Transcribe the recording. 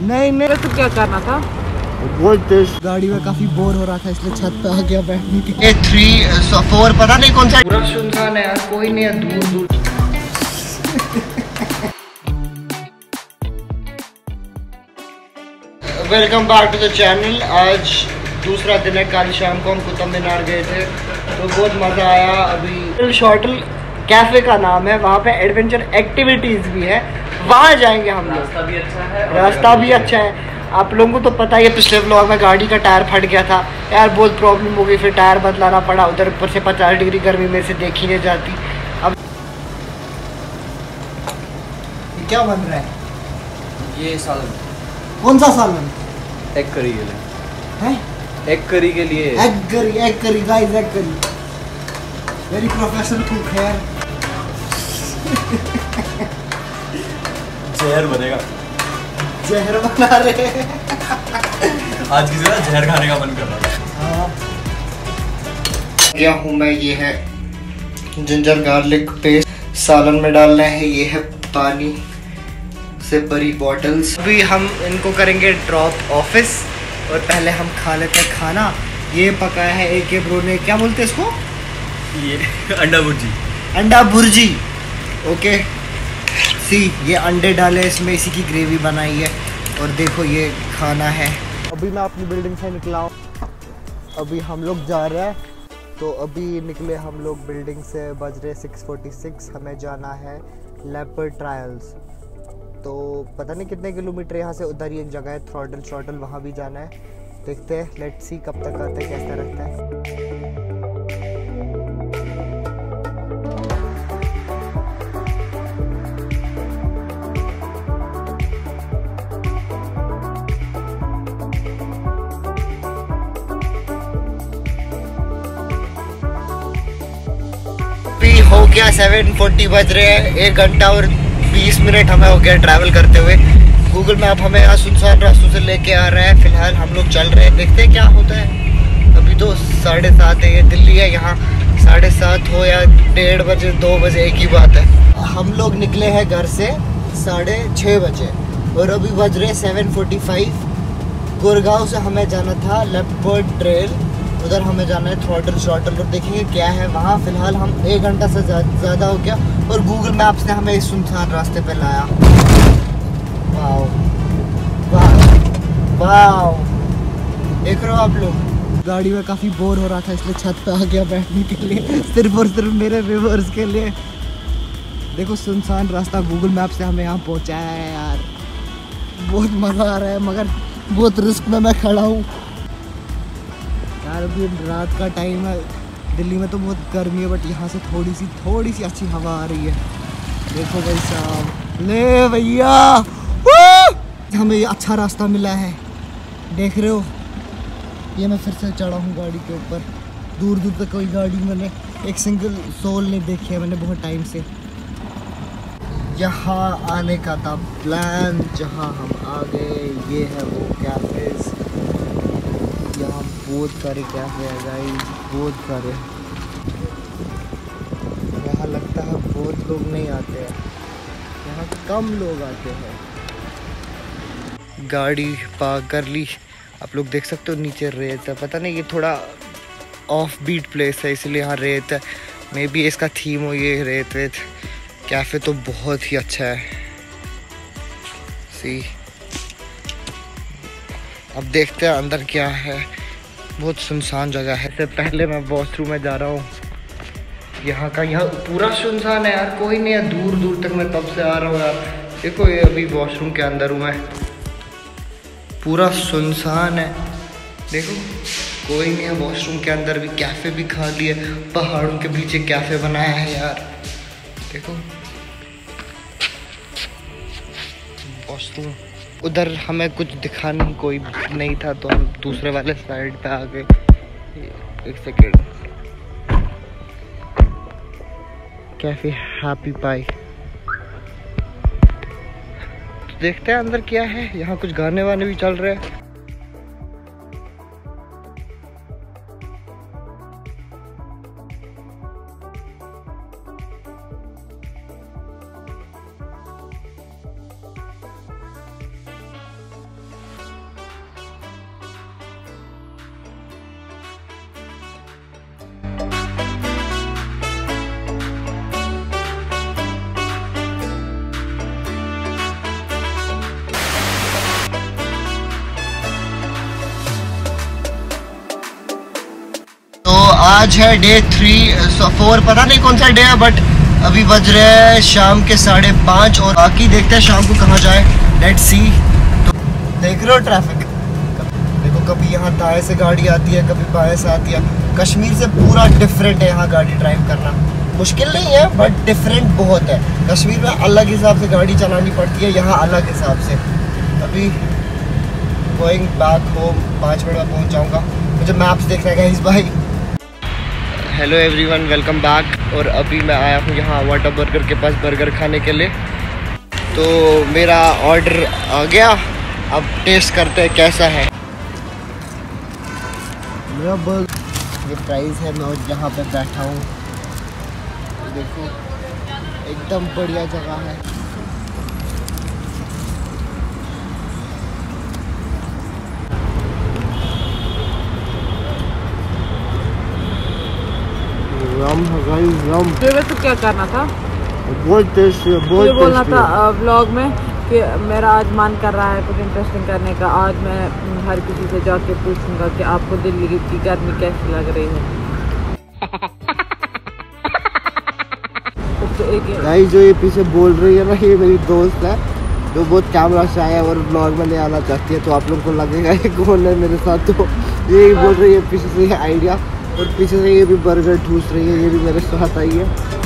नहीं नहीं तो क्या करना था? गाड़ी में काफ़ी बोर हो रहा था इसलिए छत पे आ गया बैठने के लिए। थ्री फोर पता नहीं कौन सा पूरा सुनसान है यार कोई नहीं है दूर दूर। Welcome back to the channel आज दूसरा दिन है कल शाम को हम कुतुब मीनार गए थे तो बहुत मज़ा आया अभी। शॉर्टल कैफ़े का नाम है वहाँ पे एडवेंचर एक्टिविटीज़ भी है। वहाँ जाएँगे हम लोग। रास्ता भी अच्छा है रास्ता भी अच्छा है। आप लोगों को तो पता ही है पिछले ब्लॉग में गाड़ी का टायर फट गया था। यार बहुत प्रॉब्लम हो गई फिर टायर बदलाना पड़ा। उधर ऊपर से पचास डिग्री गर्मी में से देखी नहीं जाती। अब क्या बन रहा है? ये सालन कौन सा सालन एग करी के लिए। है? एग करी के लिए। Egg curry egg curry guys egg curry very professional cook है यार। जहर बनेगा। जहर बना रहे आज किसी का जहर खाने का मन कर रहा है। हाँ। हूँ मैं? ये है जिंजर गार्लिक पेस्ट सालन में डालना है। ये है पानी से भरी बॉटल्स अभी हम इनको करेंगे ड्रॉप ऑफ़िस और पहले हम खा लेते हैं खाना। ये पकाया है एक ब्रो ने। क्या बोलते हैं इसको? ये अंडा भुर्जी। अंडा भुर्जी। ओके सी ये अंडे डाले, इसमें इसी की ग्रेवी बनाई है। और देखो ये खाना है। अभी मैं अपनी बिल्डिंग से निकला हूँ। अभी हम लोग जा रहे हैं। तो अभी निकले हम लोग बिल्डिंग से, बज रहे 646 हमें जाना है लेपर ट्रायल्स तो पता नहीं कितने किलोमीटर यहाँ से उधर ही एक जगह है थ्रॉटल श्रॉटल वहाँ भी जाना है। देखते हैं लेट्स सी कब तक हैं, कैसा रहता है। गया सेवन फोर्टी बज रहे हैं, एक घंटा और बीस मिनट हमें हो गया ट्रैवल करते हुए। गूगल मैप हमें यहाँ सुनसान रास्तों से लेके आ रहा है, फ़िलहाल हम लोग चल रहे हैं। देखते हैं क्या होता है। अभी तो साढ़े सात है, ये दिल्ली है, यहाँ साढ़े सात हो या डेढ़ बजे, दो बजे, एक ही बात है। हम लोग निकले हैं घर से साढ़े छः बजे, और अभी बज रहे सेवन फोर्टी फाइव। गुड़गांव से हमें जाना था लेपर्ड ट्रेल उधर हमें जाना है थ्रॉटल शॉटल और देखेंगे, क्या है वहाँ। फ़िलहाल हम एक घंटा से ज़्यादा हो गया और गूगल मैप्स ने हमें इस सुनसान रास्ते पर लाया। वाओ वाओ देख रहे हो आप लोग? गाड़ी में काफ़ी बोर हो रहा था, इसलिए छत पे आ गया बैठने के लिए, सिर्फ़ और सिर्फ़ मेरे व्यूवर्स के लिए। देखो, सुनसान रास्ता गूगल मैप से हमें यहाँ पहुँचाया है यार। बहुत मज़ा आ रहा है, मगर बहुत रिस्क में मैं खड़ा हूँ। यार, अभी रात का टाइम है। दिल्ली में तो बहुत गर्मी है बट यहाँ से थोड़ी सी थोड़ी सी अच्छी हवा आ रही है। देखो भाई साहब। ले भैया! हमें ये अच्छा रास्ता मिला है। देख रहे हो? ये मैं फिर से चढ़ा हूँ गाड़ी के ऊपर। दूर दूर तक कोई गाड़ी मैंने, एक सिंगल सोल नहीं देखी है मैंने बहुत टाइम से। यहाँ आने का था प्लान जहाँ हम आ गए, ये है वो यहाँ बहुत सारे कैफ़े है गाइस बहुत सारे। यहाँ लगता है बहुत लोग नहीं आते हैं। यहाँ कम लोग आते हैं। गाड़ी पार्क कर ली। आप लोग देख सकते हो नीचे रेत है। पता नहीं, ये थोड़ा ऑफ़ बीट प्लेस है, इसलिए यहाँ रेत है। मे बी इसका थीम हो ये रेत वेत। कैफ़े तो बहुत ही अच्छा है। सी अब देखते हैं अंदर क्या है। बहुत सुनसान जगह है। इससे पहले मैं वॉशरूम में जा रहा हूँ। यहाँ का, यहाँ पूरा सुनसान है यार, कोई नहीं है। दूर दूर तक मैं तब से आ रहा हूँ यार। देखो ये अभी वॉशरूम के अंदर हूँ मैं। पूरा सुनसान है। देखो, कोई नहीं है। वॉशरूम के अंदर भी कैफ़े भी खा लिए पहाड़ों के पीछे कैफ़े बनाया है यार। देखो। वॉशरूम उधर हमें कुछ दिखाने कोई नहीं था तो हम दूसरे वाले साइड पे आ गए। एक सेकेंड कैफ़े हैप्पी पाई देखते हैं अंदर क्या है। यहाँ कुछ गाने वाने भी चल रहे हैं। आज है डे थ्री फोर पता नहीं कौन सा डे है बट अभी बज रहे हैं शाम के साढ़े पाँच और बाकी देखते हैं शाम को कहाँ जाए। लेट सी तो देख रहे हो ट्रैफ़िक देखो, कभी यहाँ दाएँ से गाड़ी आती है, कभी बाएँ से आती है। कश्मीर से पूरा डिफरेंट है यहाँ गाड़ी ड्राइव करना। मुश्किल नहीं है बट डिफरेंट बहुत है। कश्मीर में अलग हिसाब से गाड़ी चलानी पड़ती है, यहाँ अलग हिसाब से। अभी गोइंग बैक होम पाँच मिनट में पहुँच जाऊँगा। मुझे मैप्स देखना है इस भाई हेलो एवरीवन वेलकम बैक और अभी मैं आया हूँ यहाँ वाटर बर्गर के पास बर्गर खाने के लिए। तो मेरा ऑर्डर आ गया। अब टेस्ट करते हैं कैसा है। मेरा बर्गर ये प्राइस है, मैं जहाँ पे बैठा हूँ। देखो, एकदम बढ़िया जगह है। रम है गाइस रम तुम्हें तो क्या करना था? बहुत टेस्टी है बहुत बोलना था व्लॉग में कि मेरा आज मन कर रहा है कुछ इंटरेस्टिंग करने का। आज मैं हर किसी से जाके पूछूँगा कि आपको दिल्ली की गर्मी कैसी लग रही है। तो गाइस जो ये पीछे बोल रही है ना ये मेरी दोस्त है जो बहुत कैमरा से आया है और ब्लॉग में नहीं आना चाहती है तो आप लोग को लगेगा ये कौन है मेरे साथ। तो यही बोल रही है पीछे से आइडिया और पीछे से ये भी बर्गर ठूस रही है, ये भी मेरे साथ आई है।